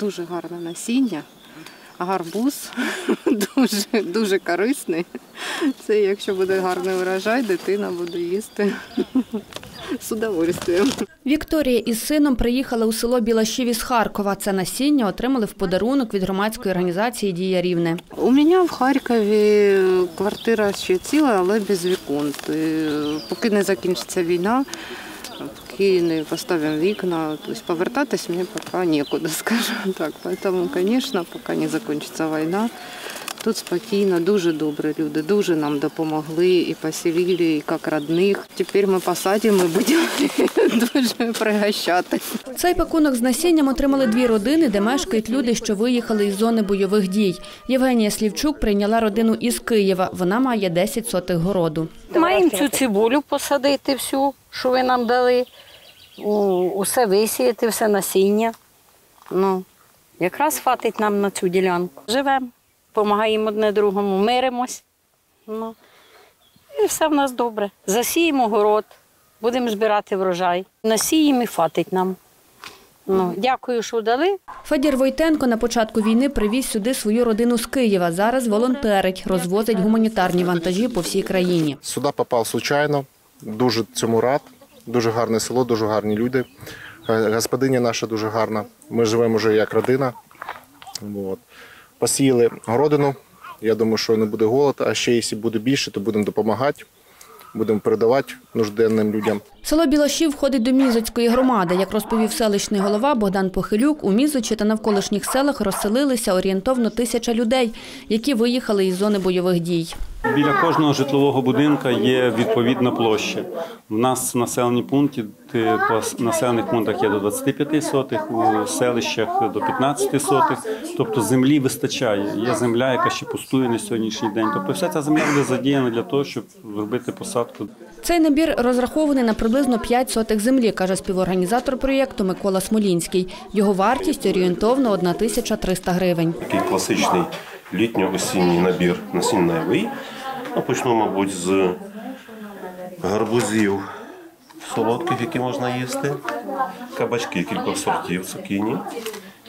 Дуже гарне насіння, гарбуз дуже, дуже корисний. Це якщо буде гарний урожай, дитина буде їсти з удовольствием. Вікторія із сином приїхали у село Білашів із Харкова. Це насіння отримали в подарунок від громадської організації Дія Рівне. У мене в Харкові квартира ще ціла, але без вікон. Поки не закінчиться війна, поки не поставимо вікна, тобто повертатись мені поки нікуди, скажімо так. Тому, звісно, поки не закінчиться війна, тут спокійно, дуже добрі люди, дуже нам допомогли і поселили, і як родних. Тепер ми посадимо і будемо дуже пригощати. Цей пакунок з насінням отримали дві родини, де мешкають люди, що виїхали із зони бойових дій. Євгенія Слівчук прийняла родину із Києва. Вона має 10 сотих городу. Маємо цю цибулю посадити всю, що ви нам дали, усе висіяти, все насіння. Ну, якраз хватить нам на цю ділянку. Живемо, допомагаємо одне другому, миримось. Ну, і все в нас добре. Засіємо город, будемо збирати врожай. Насіємо і хватить нам. Ну, дякую, що дали. Федір Войтенко на початку війни привіз сюди свою родину з Києва. Зараз волонтерить, розвозить гуманітарні вантажі по всій країні. Сюди попав случайно, дуже цьому рад. Дуже гарне село, дуже гарні люди. Господиня наша дуже гарна. Ми живемо вже як родина. От. Посіяли городину. Я думаю, що не буде голод, а ще якщо буде більше, то будемо допомагати, будемо передавати нужденним людям. Село Білашів входить до Мізоцької громади. Як розповів селищний голова Богдан Похилюк, у Мізочі та навколишніх селах розселилися орієнтовно тисяча людей, які виїхали із зони бойових дій. Біля кожного житлового будинка є відповідна площа. У нас в населенні пункті по населених пунктах є до 25 сотих, у селищах до 15 сотих. Тобто землі вистачає. Є земля, яка ще пустує на сьогоднішній день. Тобто вся ця земля буде задіяна для того, щоб зробити посадку. Цей набір розрахований на приблизно 5 сотих землі, каже співорганізатор проєкту Микола Смолінський. Його вартість орієнтовно 1300 гривень. такий класичний літньо-осінній набір насінневий. Ну, почну, мабуть, з гарбузів солодких, які можна їсти, кабачки кількох сортів, цукіні.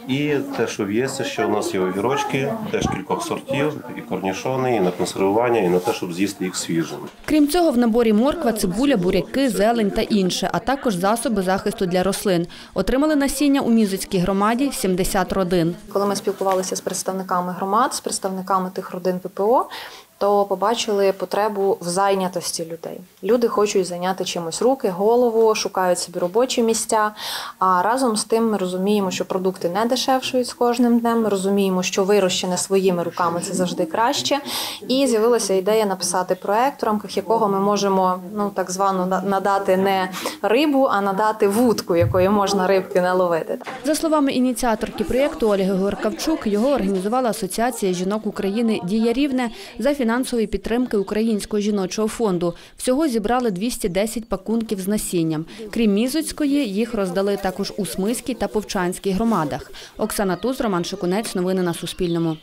І те, що є, це ще у нас є огірочки, теж кількох сортів, і корнішони, і на консервування, і на те, щоб з'їсти їх свіжими. Крім цього, в наборі морква, цибуля, буряки, зелень та інше, а також засоби захисту для рослин. Отримали насіння у Мізоцькій громаді 70 родин. Коли ми спілкувалися з представниками громад, з представниками тих родин ВПО, то побачили потребу в зайнятості людей. Люди хочуть зайняти чимось руки, голову, шукають собі робочі місця. А разом з тим ми розуміємо, що продукти не дешевшують з кожним днем. Ми розуміємо, що вирощене своїми руками це завжди краще. І з'явилася ідея написати проект, в рамках якого ми можемо ну так звано надати не рибу, а надати вудку, якою можна рибки наловити. За словами ініціаторки проєкту Ольги Горкавчук, його організувала Асоціація жінок України Дія Рівне за фінансової підтримки Українського жіночого фонду. Всього зібрали 210 пакунків з насінням. Крім Мізоцької, їх роздали також у Смиській та Повчанській громадах. Оксана Туз, Роман Шикунець. Новини на Суспільному.